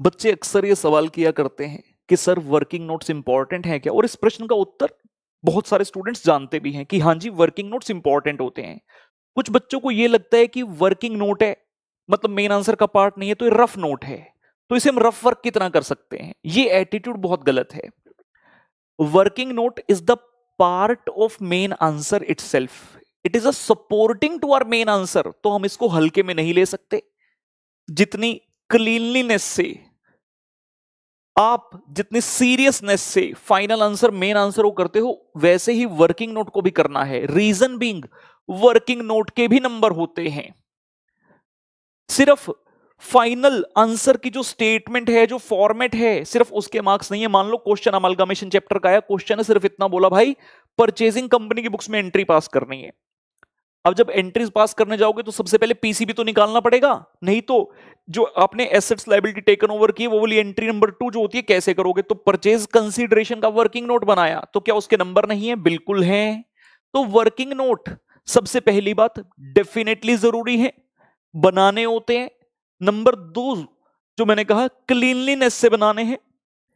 बच्चे अक्सर ये सवाल किया करते हैं कि सर वर्किंग नोट्स इंपॉर्टेंट है क्या? और इस प्रश्न का उत्तर बहुत सारे स्टूडेंट्स जानते भी हैं कि हाँ जी वर्किंग नोट्स इंपॉर्टेंट होते हैं। कुछ बच्चों को ये लगता है कि वर्किंग नोट है मतलब मेन आंसर का पार्ट नहीं है तो ये रफ नोट है। तो इसे हम रफ वर्क कितना कर सकते हैं। ये एटीट्यूड बहुत गलत है। Working note is the part of main answer itself it is a supporting to our main answer तो हम इसको हल्के में नहीं ले सकते। जितनी क्लीनलीनेस से आप जितनी सीरियसनेस से फाइनल आंसर मेन आंसर को करते हो, वैसे ही वर्किंग नोट को भी करना है। रीजन बींग वर्किंग नोट के भी नंबर होते हैं। सिर्फ़ फाइनल आंसर की जो स्टेटमेंट है, जो फॉर्मेट है, सिर्फ़ उसके मार्क्स नहीं है। मान लो क्वेश्चन अमलगामेशन चैप्टर का आया क्वेश्चन है सिर्फ़ इतना बोला, भाई परचेजिंग कंपनी की बुक्स में एंट्री पास करनी है। अब जब एंट्रीज पास करने जाओगे तो सबसे पहले पीसीबी तो निकालना पड़ेगा। नहीं तो जो आपने एसेट्स लाइबिलिटी टेकन ओवर की वो वाली एंट्री नंबर टू जो होती है, कैसे करोगे? तो परचेज कंसीडरेशन का वर्किंग नोट बनाया। तो क्या उसके नंबर नहीं है? बिल्कुल है। तो वर्किंग नोट सबसे पहली बात डेफिनेटली ज़रूरी है। बनाने होते हैं। नंबर दो जो मैंने कहा क्लीनलीनेस से बनाने हैं।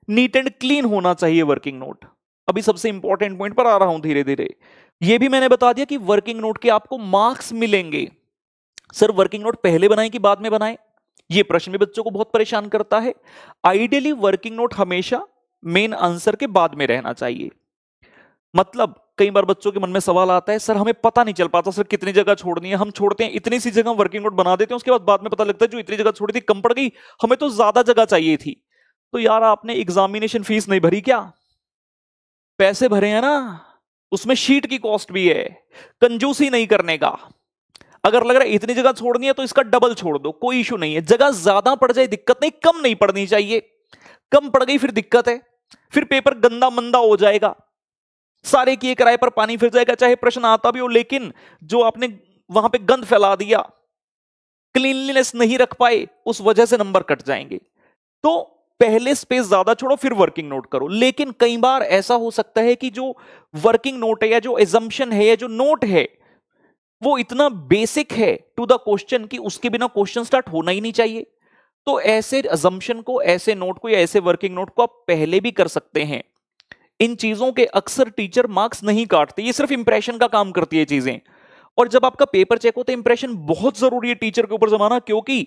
नीट एंड क्लीन होना चाहिए वर्किंग नोट अभी सबसे इंपॉर्टेंट पॉइंट पर आ रहा हूँ धीरे धीरे ये भी मैंने बता दिया कि वर्किंग नोट के आपको मार्क्स मिलेंगे। सर वर्किंग नोट पहले बनाए कि बाद में बनाए? ये प्रश्न भी बच्चों को बहुत परेशान करता है। आइडियली वर्किंग नोट हमेशा मेन आंसर के बाद में रहना चाहिए। मतलब कई बार बच्चों के मन में सवाल आता है, सर, हमें पता नहीं चल पाता, सर, कितनी जगह छोड़नी है? हम छोड़ते हैं, इतनी सी जगह वर्किंग नोट बना देते हैं, उसके बाद बाद में पता लगता है जो इतनी जगह छोड़ी थी, कम पड़ गई, हमें तो ज़्यादा जगह चाहिए थी। तो यार, आपने एग्जामिनेशन फ़ीस नहीं भरी क्या? पैसे भरे हैं ना? उसमें शीट की कॉस्ट भी है, कंजूसी नहीं करने का। अगर लग रहा है इतनी जगह छोड़नी है तो इसका डबल छोड़ दो, कोई इशू नहीं है। जगह ज़्यादा पड़ जाए, दिक्कत नहीं, कम नहीं पड़नी चाहिए। कम पड़ गई, फिर दिक्कत है। फिर पेपर गंदा मंदा हो जाएगा। सारे किए किराए पर पानी फिर जाएगा, चाहे प्रश्न आता भी हो, लेकिन जो आपने वहाँ पे गंद फैला दिया क्लीनलीनेस नहीं रख पाए, उस वजह से नंबर कट जाएँगे। तो पहले स्पेस ज़्यादा छोड़ो, फिर वर्किंग नोट करो। लेकिन कई बार ऐसा हो सकता है कि जो वर्किंग नोट है या जो एजम्पन है या जो नोट है, वो इतना बेसिक है टू द क्वेश्चन कि उसके बिना क्वेश्चन स्टार्ट होना ही नहीं चाहिए। तो ऐसे अजम्पन को, ऐसे नोट को या ऐसे वर्किंग नोट को आप पहले भी कर सकते हैं। इन चीज़ों के अक्सर टीचर मार्क्स नहीं काटते, ये सिर्फ़ इंप्रेशन का काम करती है चीज़ें। और जब आपका पेपर चेक होता है इंप्रेशन बहुत ज़रूरी है टीचर के ऊपर जमाना, क्योंकि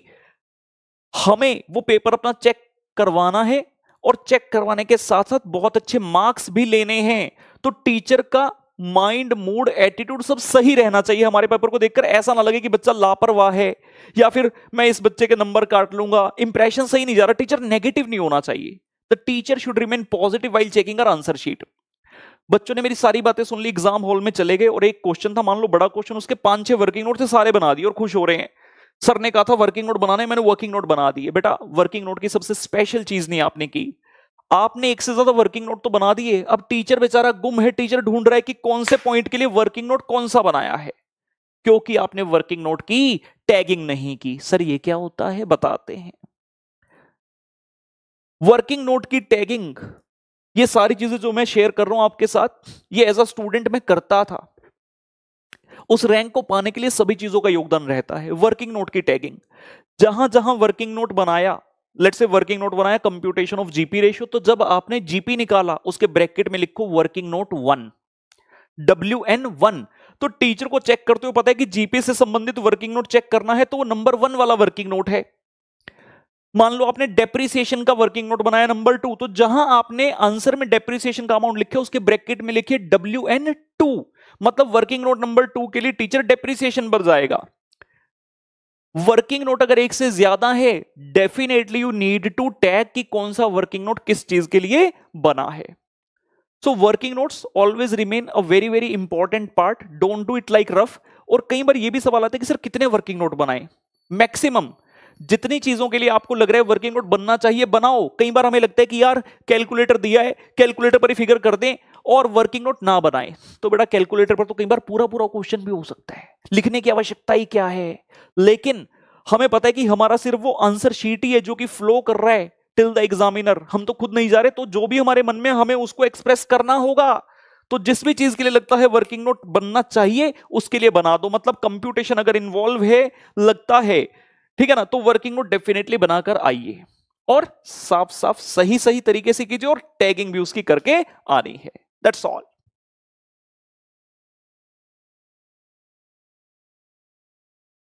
हमें वो पेपर अपना चेक करवाना है और चेक करवाने के साथ साथ बहुत अच्छे मार्क्स भी लेने हैं। तो टीचर का माइंड मूड एटीट्यूड सब सही रहना चाहिए हमारे पेपर को देखकर। ऐसा ना लगे कि बच्चा लापरवाह है या फिर मैं इस बच्चे के नंबर काट लूँगा। इंप्रेशन सही नहीं जा रहा। टीचर नेगेटिव नहीं होना चाहिए। The teacher should remain positive while checking our answer sheet बच्चों ने मेरी सारी बातें सुन ली एग्ज़ाम हॉल में चले गए और एक क्वेश्चन था, मान लो बड़ा क्वेश्चन उसके पाँच छह वर्किंग नोट थे, सारे बना दिए और खुश हो रहे हैं। सर ने कहा था, वर्किंग नोट बनाने मैंने वर्किंग नोट बना दिए बेटा वर्किंग नोट की सबसे स्पेशल चीज़ नहीं आपने की। आपने एक से ज़्यादा वर्किंग नोट तो बना दिए। अब टीचर बेचारा गुम है टीचर ढूंढ रहा है कि कौन से पॉइंट के लिए वर्किंग नोट कौन सा बनाया है। क्योंकि आपने वर्किंग नोट की टैगिंग नहीं की। सर, ये क्या होता है? बताते हैं। वर्किंग नोट की टैगिंग ये सारी चीज़ें जो मैं शेयर कर रहा हूँ आपके साथ, ये एज अ स्टूडेंट मैं करता था। उस रैंक को पाने के लिए सभी चीज़ों का योगदान रहता है। वर्किंग नोट की टैगिंग जहाँ जहाँ वर्किंग नोट बनाया लेट से वर्किंग नोट बनाया कंप्यूटेशन ऑफ़ जीपी रेशियो तो जब आपने जीपी निकाला, उसके ब्रैकेट में लिखो working note one W N one तो टीचर को चेक करते हुए पता है कि जीपी से संबंधित वर्किंग नोट चेक करना है तो वो नंबर वन वाला वर्किंग नोट है। मान लो आपने डेप्रिसिएशन का वर्किंग नोट बनाया नंबर टू तो जहाँ आपने आंसर में डेप्रिसिएशन का अमाउंट लिखे, उसके ब्रैकेट में लिखे डब्ल्यू एन टू मतलब वर्किंग नोट नंबर टू के लिए टीचर डेप्रिसिएशन पर जाएगा। वर्किंग नोट अगर एक से ज़्यादा है definitely you need to tag कि कौन सा वर्किंग नोट किस चीज़ के लिए बना है। So working notes always remain a very very important part don't do it like rough और कई बार ये भी सवाल आता है कि सर कितने वर्किंग नोट बनाए? मैक्सिमम जितनी चीज़ों के लिए आपको लग रहा है वर्किंग नोट बनना चाहिए, बनाओ। कई बार हमें लगता है कि यार कैलकुलेटर दिया है कैलकुलेटर पर ही फिगर कर दें। और वर्किंग नोट ना बनाए। तो बेटा कैलकुलेटर पर तो कई बार पूरा पूरा क्वेश्चन भी हो सकता है। लिखने की आवश्यकता ही क्या है? लेकिन हमें पता है कि हमारा सिर्फ़ वो आंसर शीट ही है जो कि फ्लो कर रहा है टिल द एग्जामिनर हम तो खुद नहीं जा रहे तो जो भी हमारे मन में हमें उसको एक्सप्रेस करना होगा। तो जिस भी चीज़ के लिए लगता है वर्किंग नोट बनना चाहिए, उसके लिए बना दो। मतलब कंप्यूटेशन अगर इन्वॉल्व है, लगता है, ठीक है ना? तो वर्किंग नोट डेफिनेटली बनाकर आइए। और साफ़ साफ़ सही सही तरीके से कीजिए और टैगिंग भी उसकी करके आनी है। That's all.